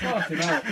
próxima.